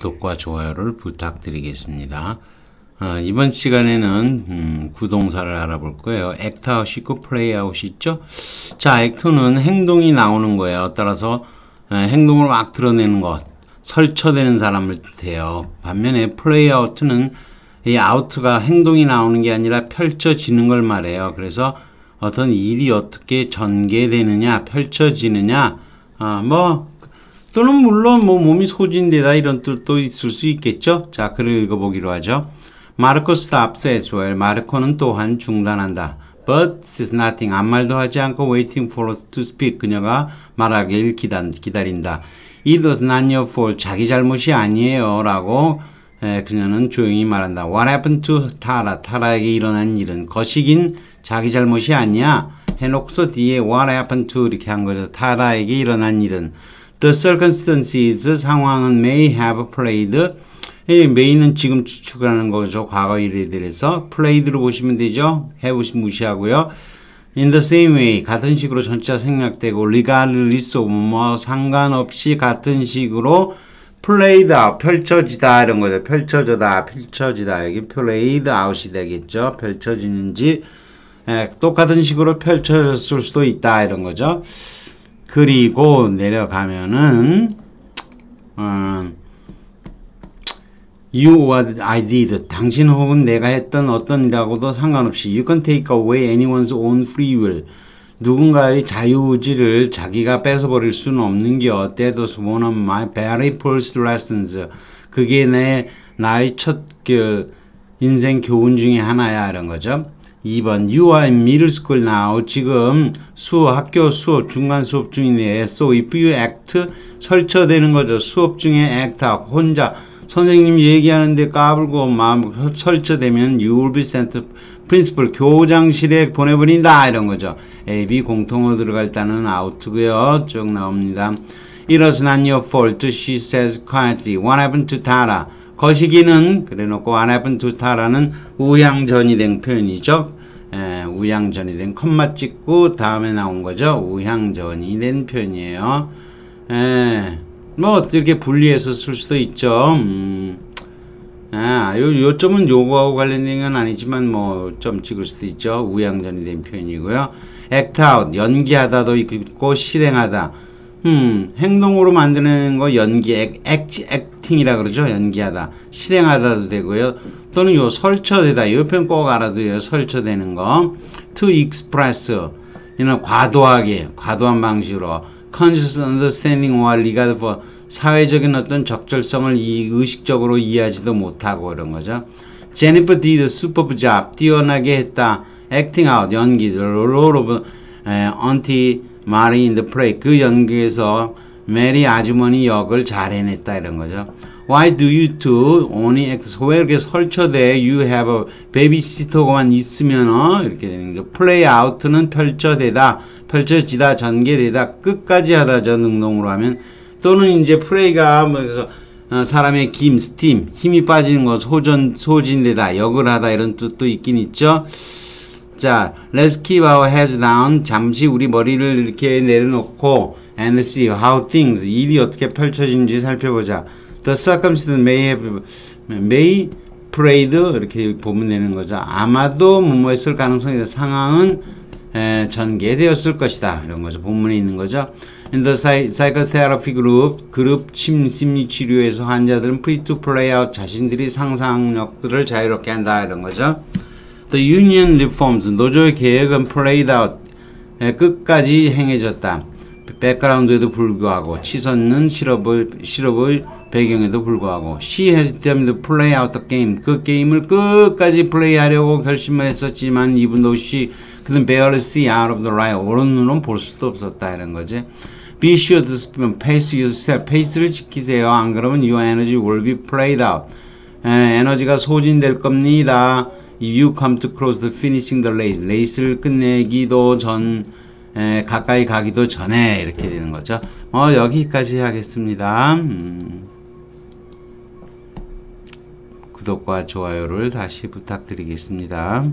구독과 좋아요를 부탁드리겠습니다. 어, 이번 시간에는 음, 구동사를 알아볼 거예요. act out이 있고 play out이 있죠. 자, act는 행동이 나오는 거예요. 따라서 에, 행동을 막 드러내는 것, 설쳐대는 사람을 뜻해요. 반면에 play out은 이 out가 행동이 나오는 게 아니라 펼쳐지는 걸 말해요. 그래서 어떤 일이 어떻게 전개되느냐, 펼쳐지느냐, 아, 뭐 또는 물론 뭐 몸이 소진되다 이런 뜻도 있을 수 있겠죠. 자, 글을 읽어보기로 하죠. 마르코 stops as well. 마르코는 또한 중단한다. But says nothing. 아무 말도 하지 않고 waiting for us to speak. 그녀가 말하길 기다, 기다린다. It was not your fault. 자기 잘못이 아니에요. 라고 에, 그녀는 조용히 말한다. What happened to 타라? 타라에게 일어난 일은 거시긴 자기 잘못이 아니야. 해놓고서 뒤에 what happened to 이렇게 한 거죠. 타라에게 일어난 일은 The circumstances 상황은 may have played 이 may는 지금 추측하는 거죠. 과거 일에 대해서 played로 보시면 되죠. have 무시하고요. In the same way 같은 식으로 전치사 생략되고 regardless of 뭐 상관없이 같은 식으로 played out 펼쳐지다 이런 거죠. 펼쳐져다 펼쳐지다 여기 played out이 되겠죠. 펼쳐지는지 에, 똑같은 식으로 펼쳐졌을 수도 있다 이런 거죠. 그리고 내려가면은 어, you or I did. 당신 혹은 내가 했던 어떤 일하고도 상관없이 you can take away anyone's own free will. 누군가의 자유의지를 자기가 뺏어버릴 수는 없는 게 어때도 one of my very first lessons. 그게 내 나의 첫 그 인생 교훈 중에 하나야 이런 거죠. 2번 You are in middle school now. 지금 수업 학교 수업 중간 수업 중이네. So if you act 설쳐되는 거죠. 수업 중에 act 혼자 선생님 얘기하는데 까불고 마음 설쳐되면 you will be sent principal 교장실에 보내버린다 이런 거죠. A, B 공통으로 들어갈 때는 out고요. 쭉 나옵니다. It was not your fault, she says quietly. What happened to Tara? 거시기는 그래놓고 to Tara는 우양전이 된 표현이죠. 에, 우양전이 된 컴마 찍고 다음에 나온 거죠. 우양전이 된 표현이에요. 에, 뭐 이렇게 분리해서 쓸 수도 있죠. 음. 아, 요, 요점은 요거하고 관련된 건 아니지만 뭐 좀 찍을 수도 있죠. 우양전이 된 표현이고요. act out, 연기하다도 있고 실행하다. 음, 행동으로 만드는 거 연기, 액, 액팅이라 그러죠. 연기하다. 실행하다도 되고요. 또는 요 설쳐되다. 이 표현 꼭 알아둬요. 설쳐되는 거. to express. 이는 과도하게, 과도한 방식으로. conscious understanding or regard for 사회적인 어떤 적절성을 이, 의식적으로 이해하지도 못하고 이런 거죠. Did a superb job. 뛰어나게 했다. acting out, 연기. In the play. 그 연기에서 메리 아주머니 역을 잘 해냈다 이런 거죠. Why do you two only act? 왜 이렇게 설쳐대? You have a babysitter만 있으면 어? 이렇게 되는 거죠. Play out는 펼쳐대다, 펼쳐지다, 전개되다, 끝까지 하다 저 능동으로 하면 또는 이제 플레이가 뭐 그래서 어, 사람의 김, 스팀, 힘이 빠지는 것, 소전, 소진되다, 역을 하다 이런 뜻도 있긴 있죠. 자, let's keep our heads down. 잠시 우리 머리를 이렇게 내려놓고 and see how things, 일이 어떻게 펼쳐진지 살펴보자. The circumstances may have, may played 이렇게 보면 되는 거죠. 아마도 뭐뭐했을 가능성이 상황은 에, 전개되었을 것이다. 이런 거죠. 본문에 있는 거죠. In the psychotherapy group, 그룹 침 심리 치료에서 환자들은 free to play out 자신들이 상상력들을 자유롭게 한다. 이런 거죠. The union reforms, 노조의 계획은 played out, 에, 끝까지 행해졌다. 백그라운드에도 불구하고 치솟는 실업을, 실업의 배경에도 불구하고 She has determined to play out the game. 그 게임을 끝까지 플레이하려고 결심을 했었지만 though she 그는 barely see out of the light. 오른 눈은 볼 수도 없었다 이런 거지. Be sure to pace yourself. 페이스를 지키세요. 안 그러면 your energy will be played out. 에, 에너지가 소진될 겁니다. You come to close to finishing the race. 레이스를 끝내기도 전 에, 가까이 가기도 전에 이렇게 되는 거죠. 어, 여기까지 하겠습니다. 음. 구독과 좋아요를 다시 부탁드리겠습니다.